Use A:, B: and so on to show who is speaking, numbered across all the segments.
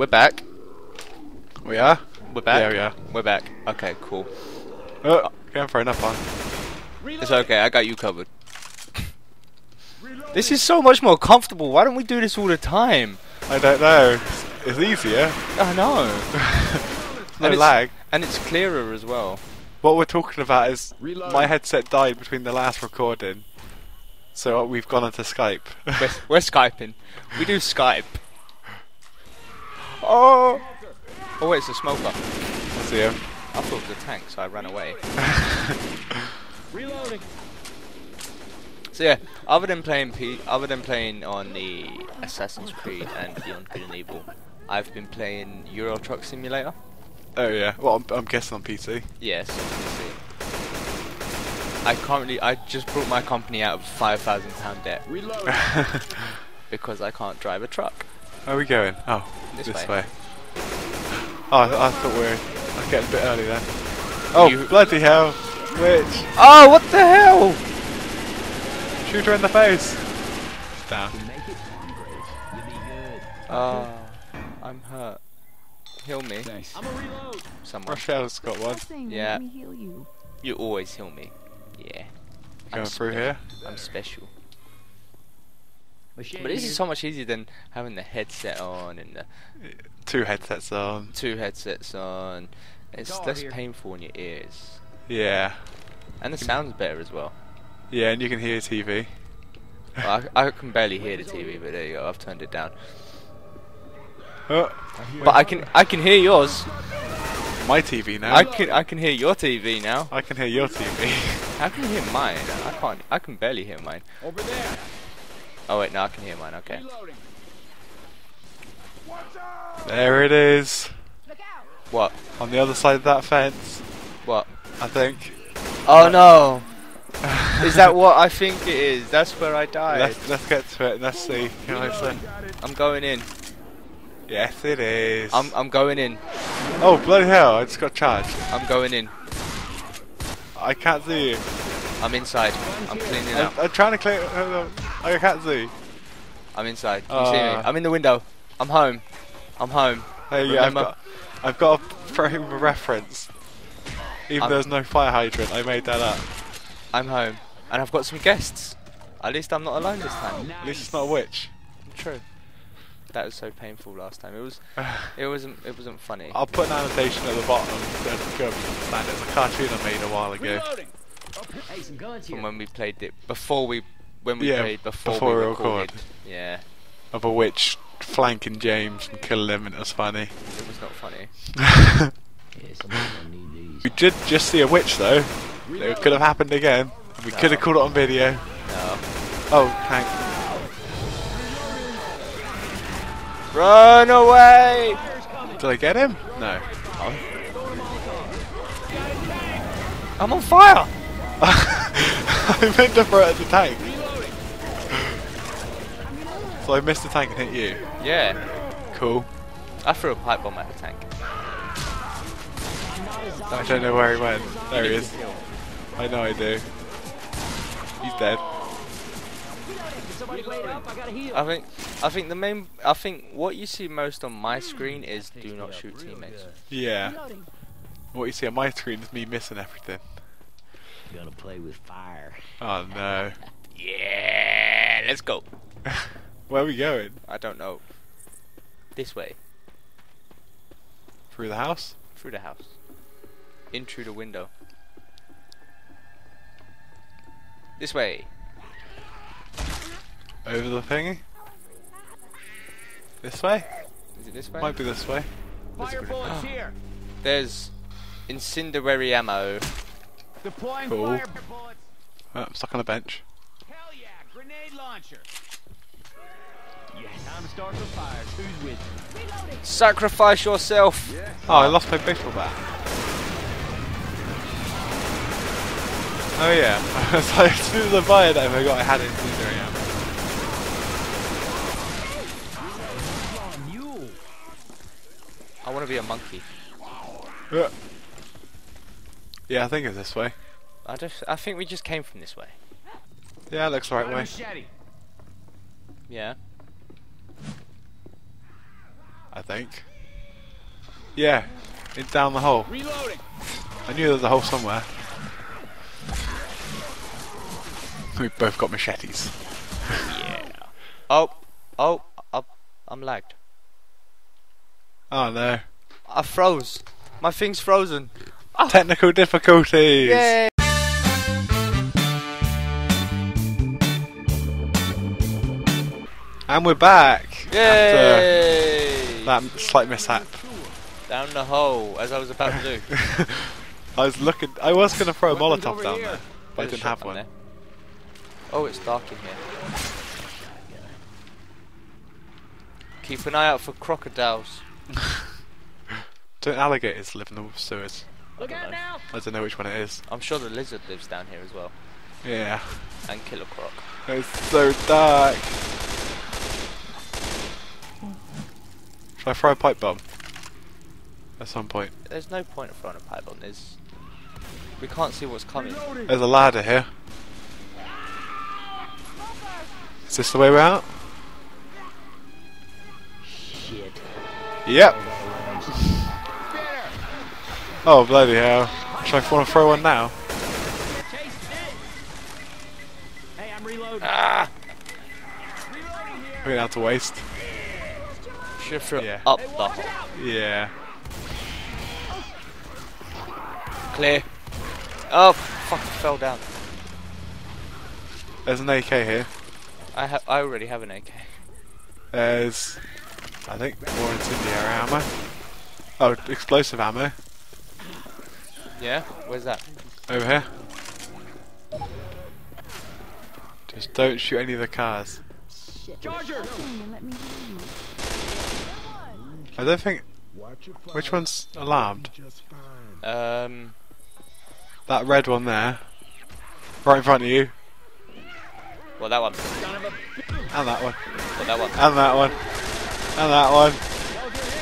A: We're back.
B: We are?
A: We're back.
B: Yeah, we are.
A: We're back. Okay, cool.
B: Oh, going for enough one.
A: It's okay. I got you covered. This is so much more comfortable. Why don't we do this all the time?
B: I don't know. It's easier.
A: I know.
B: No
A: And it's-
B: lag.
A: And it's clearer as well.
B: What we're talking about is my headset died between the last recording. So uh, we've gone onto Skype.
A: We're, we're Skyping. We do Skype. Oh! Oh wait, it's a smoker. I
B: See him.
A: I thought it was a tank, so I ran away.
C: Reloading.
A: So yeah, other than playing P, other than playing on the Assassin's Creed and Beyond Good and Evil, I've been playing Euro Truck Simulator.
B: Oh yeah. Well, I'm, I'm guessing on PC.
A: Yes, obviously. I currently, I just brought my company out of five thousand pound debt
C: Reloading.
A: because I can't drive a truck.
B: Where are we going? Oh,
A: This
B: this,
A: way.
B: way. Oh, I, I thought we were. I was getting a bit early there. Oh,
A: You-
B: bloody hell! Witch!
A: Oh, what the hell!
B: Shoot her in the face! Down.
C: Make it, Graves. You'll be good.
A: Oh, I'm hurt. Heal me,
C: Thanks. I'm a reload.
A: someone.
B: Rochelle's got one.
A: Yeah.
D: Let me heal you.
A: You always heal me. Yeah.
B: Going
A: I'm
B: through here.
A: I'm special.
C: Machine
A: But this is so much easier than having the headset on and the
B: Two headsets on.
A: two headsets on. It's
C: Car
A: less
C: here.
A: painful in your ears.
B: Yeah.
A: And the sound's better as well.
B: Yeah, and you can hear TV.
A: Well, I, I can barely hear the TV, but there you go. I've turned it down.
B: Oh,
A: But I can I can hear yours.
B: my TV now.
A: I can I can hear your TV now.
B: I can hear your TV.
A: I can hear mine? I can't. I can barely hear mine.
C: Over there.
A: Oh wait, no, I can hear mine. Okay.
B: There it is.
A: What?
B: On the other side of that fence,
A: What?
B: I think.
A: Oh no! Is that what I think it is? That's where I died.
B: Let's, let's get to it and let's see. Can I say?
A: I'm going in.
B: Yes, it is.
A: I'm I'm going in.
B: oh, bloody hell, I just got charged.
A: I'm going in.
B: I can't see you.
A: I'm inside. I'm cleaning
B: I'm,
A: out.
B: I'm trying to clear. Hold on. I can't see.
A: I'm inside. Can you see me?
B: Uh.
A: I'm in the window. I'm home. I'm home.
B: Hey, yeah, I've got, I've got a frame of reference. Even
A: I'm-
B: though there's no fire hydrant, I made that up.
A: I'm home. And I've got some guests. At least I'm not alone this time.
B: At least it's not a witch.
A: True. That was so painful last time. It was. It wasn't. It wasn't funny.
B: I'll put an annotation at the bottom so you can understand. It's a cartoon I made a while ago.
C: Hey, some.
A: From when we played it before we. When we
B: Yeah,
A: played before,
B: before
A: we
B: we
A: recorded.
B: record.
A: Yeah.
B: Of a witch flanking James and killing him, and it was funny.
A: It was not funny.
C: Yeah, somebody's gonna need these.
B: we did just see a witch though. It could have happened again. We could have caught it on video.
A: No.
B: Oh, tank.
A: Run away!
B: Did I get him? No.
A: I'm on fire!
B: I meant to throw it at the tank. So I missed the tank and hit you.
A: Yeah.
B: Cool.
A: I threw a pipe bomb at the tank.
B: I don't know where he went. There he is. I know I do. He's dead.
C: Somebody wait up. I.
A: I think I think the main I think what you see most on my screen is do not shoot teammates.
B: Yeah. What you see on my screen is me missing everything.
C: Gonna play with fire.
B: Oh no.
A: Yeah, let's go.
B: Where are we going?
A: I don't know. This way,
B: Through the house?
A: through the house, in through the window. This way.
B: Over the thingy? This way?
A: Is it this way?
B: Might be this way.
C: Fire bullets here.
A: There's incendiary ammo.
C: Deploying
B: Cool.
C: fire bullets.
B: Oh, I'm stuck on a bench.
C: Hell yeah! Grenade launcher. Yes. Time to start the fires. Who's with me?
A: Sacrifice yourself.
B: Oh, I lost my baseball bat. Oh yeah. I was like, as soon as I fired it, I forgot I had it incendiary ammo.
C: Mule.
A: I want to be a monkey.
B: Uh. Yeah, I think it's this way.
A: I just I think we just came from this way.
B: Yeah, it looks the right
C: Got a
B: way.
C: Machete.
A: Yeah.
B: I think. Yeah, it's down the hole.
C: Reloading.
B: I knew there was a hole somewhere. We've both got machetes.
A: Yeah. Oh, oh, oh, I'm lagged.
B: Oh no.
A: I froze. My thing's frozen.
B: Technical difficulties!
A: Yay!
B: And we're back! After
A: Yay!
B: that slight mishap.
A: Down the hole, as I was about to do.
B: I was looking. I was going to throw a Molotov down
C: here.
B: there, but I
A: There's a
B: didn't have
A: shotgun
B: one.
A: there. Oh, it's dark in here. Keep an eye out for crocodiles.
B: Don't alligators live in the sewers?
C: Look out now.
B: I don't know which one it is.
A: I'm sure the lizard lives down here as well.
B: Yeah.
A: And killer croc.
B: It's so dark. Should I throw a pipe bomb? At some point.
A: There's no point in throwing a pipe bomb. this. We can't see what's coming.
B: There's a ladder here. Is this the way we're out?
C: Shit.
B: Yep. Oh bloody hell! Should I want to throw one now?
C: Chase. Hey, I'm reloading.
A: Ah!
C: Reloading here.
B: We're gonna have to waste.
A: Should have
B: Yeah.
A: up
C: Hey,
A: the hole.
B: Yeah.
A: Clear. Oh, fuck, I fell down.
B: There's an AK here.
A: I ha I already have an AK.
B: There's, I think, more incendiary ammo. Oh, explosive ammo
A: Yeah? Where's that?
B: over here. Just don't shoot any of the cars.
C: Charger.
B: I don't think. Which one's alarmed?
A: Um,
B: That red one there, right in front of you,
A: well that one.
C: Son of a.
B: and that one,
A: Well that one.
B: and that one, and that one.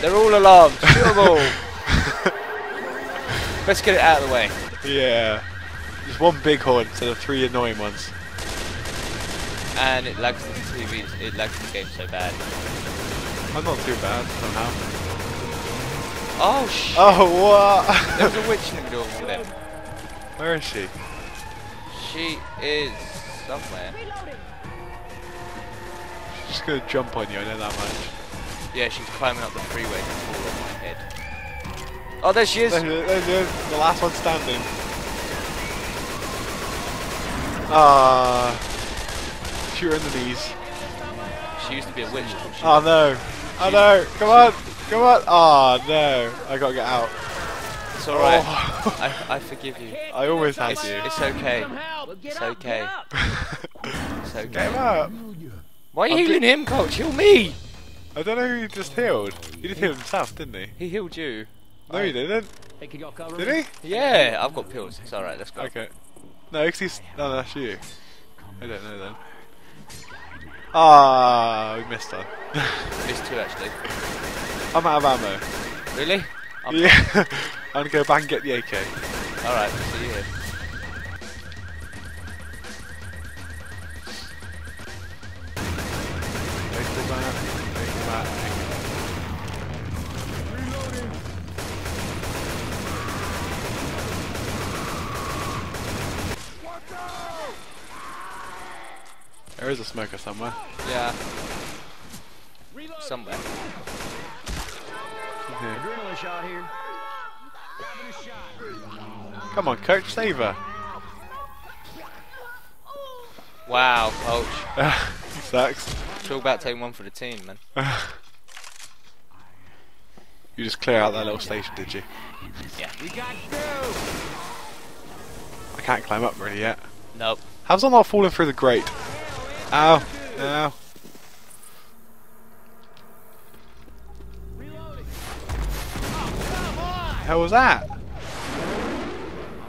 A: They're all alarmed. Shoot 'em all. Let's get it out of the way.
B: Yeah. Just one big horn instead of three annoying ones.
A: And it lags the TV. It lags the game so bad.
B: I'm not too bad somehow.
A: Oh shit!
B: Oh
A: There's a witch in the middle of them.
B: Where is she?
A: She is somewhere.
B: She's gonna jump on you. I know that much.
A: Yeah, she's climbing up the freeway to fall on my head. Oh, there she is.
B: There she is, there the last one standing. Ah. shoot her in the knees.
A: She used to be a witch. till
B: Oh no. Oh no. Come on. Come on. Oh no. I gotta get out.
A: It's alright.
B: Oh.
A: I, I forgive you.
B: I always had
A: It's,
B: you.
A: it's okay.
C: Help. Get
A: It's okay.
C: Get.
A: It's
B: him
A: okay.
B: up.
A: Why are you
B: I'm
A: healing him, coach? Heal me!
B: I don't know who you just healed. He just healed himself, didn't he?
A: He healed you.
B: No, he didn't.
C: Hey, can y'all cover
B: Did he?
A: Yeah, I've got pills. It's alright, let's go.
B: Okay. No, 'cause he's. No, that's you. I don't know then. Ah, we missed one.
A: missed two actually.
B: I'm out of ammo.
A: Really? I'm
B: Yeah. I'm gonna go back and get the AK.
A: Alright, see you here.
B: Take the back. Take the back. There is a smoker somewhere.
A: Yeah,
C: Reload.
A: somewhere.
C: Adrenaline shot here. Grabbing a shot.
B: Come on, coach, save her.
A: Wow, coach.
B: Sucks.
A: Talk about taking one for the team, man.
B: You just clear out that little station, did you?
A: Yeah.
C: We got two.
B: I can't climb up really yet.
A: Nope.
B: How's I not falling through the grate? Ow. Ow.
C: Reloading. Come on.
B: hell was that?
C: I'll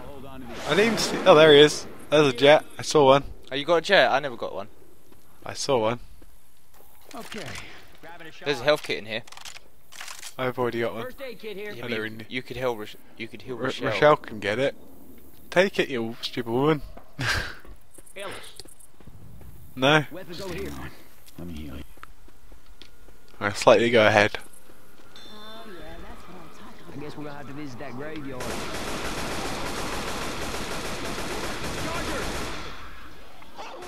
C: hold on to these.
B: I didn't even see. Oh, there he is. There's a jet. I saw one.
A: Oh, you got a jet? I never got one.
B: I saw one.
C: Okay. Grabbing a shot.
A: There's a health kit in here.
B: I've already got one.
C: First aid kit here.
A: Yeah,
B: I
A: but
B: know
A: you, you could heal. You could heal Rochelle.
B: Rochelle can get it. Take it, you stupid woman. No.
C: Weapons over here. Let me heal you.
B: I slightly go ahead.
D: Oh yeah, I'm
C: Guess we're gonna have to visit that graveyard.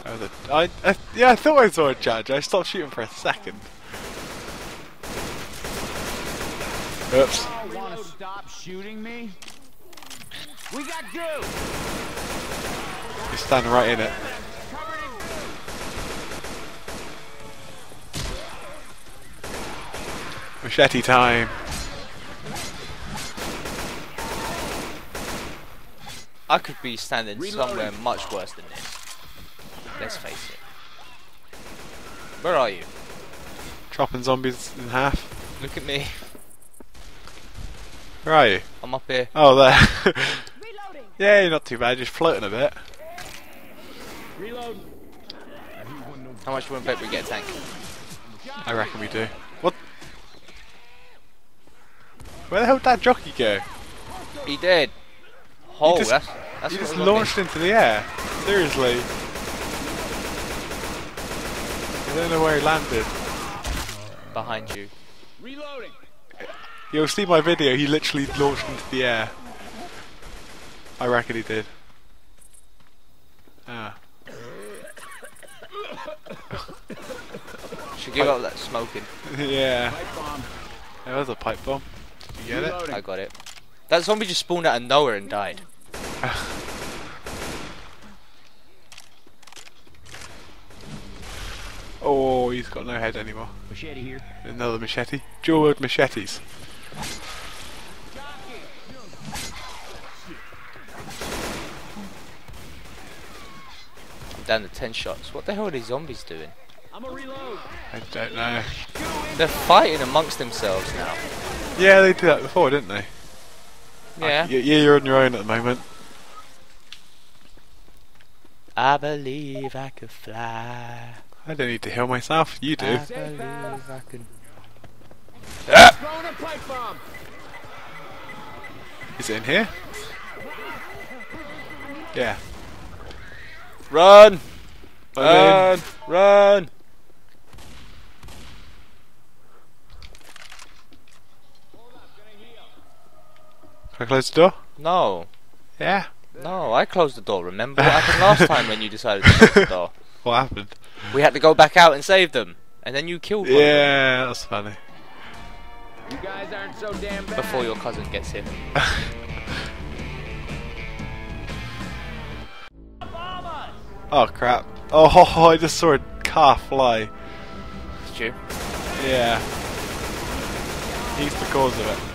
B: Oh, the, I, I, yeah, I thought I saw a charge. I stopped shooting for a second. Oops.
C: Oh, wanna stop shooting me? We got goo!
B: He's standing right in it.
C: Covered in goo!
B: Machete time.
A: I could be standing
C: Reloading.
A: somewhere much worse than this. Let's face it. Where are you?
B: Chopping zombies in half.
A: Look at me.
B: Where are you?
A: I'm up here.
B: Oh, there.
D: Reloading.
B: yeah, not too bad. Just floating a bit.
C: Reload!
A: How much you want bet we get a tank?
B: I reckon we do. What? Where the hell did that jockey go?
A: He did. Oh,
B: just-
A: that's that's
B: he just launched into the air. Seriously. I don't know where he landed.
A: behind you.
C: Reloading!
B: You'll see my video. He literally launched into the air. I reckon he did. Ah.
A: Should give up that smoking.
B: yeah.
C: Pipe.
B: There was a pipe bomb. Did you get it?
A: I got it. That zombie just spawned out of nowhere and died.
B: Oh, he's got no head anymore.
C: Machete here.
B: Another machete. Dual wield machetes.
A: I'm down to 10 shots. What the hell are these zombies doing?
C: I'm a reload.
B: I don't know.
A: They're fighting amongst themselves now.
B: Yeah, they did that before, didn't they?
A: Yeah.
B: Yeah, yeah you're on your own at the moment.
A: I believe I could fly.
B: I don't need to heal myself. You do.
A: I believe I can. Ah!
C: Throwing a pipe bomb!
B: Is it in here? Yeah.
A: Run! Run! Run!
B: I close the door?
A: No.
B: Yeah.
A: No, I closed the door. Remember what happened last time when you decided to close the door?
B: What happened?
A: We had to go back out and save them. And then you killed one
B: Yeah, that's funny.
C: You guys aren't so damn bad.
A: before your cousin gets him.
B: Oh crap. Oh, I just saw a car fly.
A: Stu.
B: Yeah. He's the cause of it.